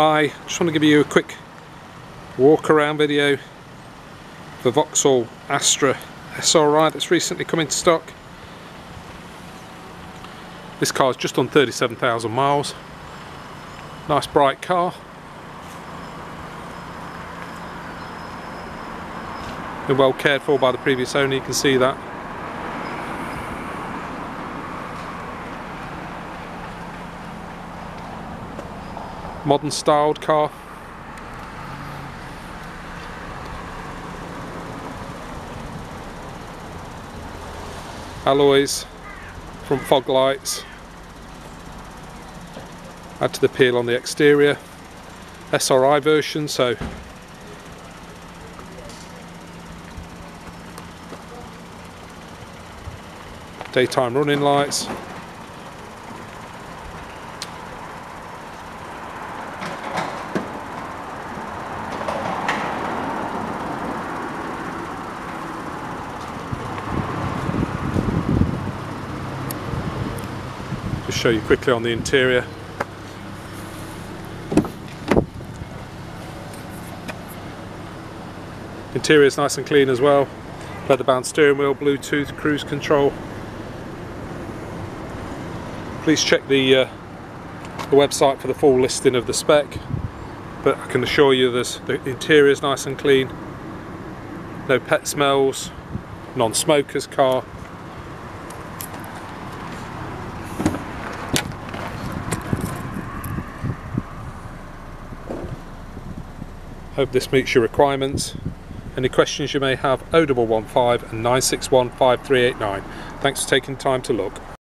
Hi, just want to give you a quick walk around video for Vauxhall Astra SRI that's recently come into stock. This car is just on 37,000 miles. Nice bright car. Been well cared for by the previous owner, you can see that. Modern styled car. Alloys, front fog lights, add to the peel on the exterior, SRI version so daytime running lights Just show you quickly on the interior. Interior is nice and clean as well. Leather bound steering wheel, Bluetooth, cruise control. Please check the, uh, the website for the full listing of the spec. But I can assure you this, the interior is nice and clean. No pet smells, non-smokers car. Hope this meets your requirements. Any questions you may have 0115 and 961 5389. Thanks for taking time to look.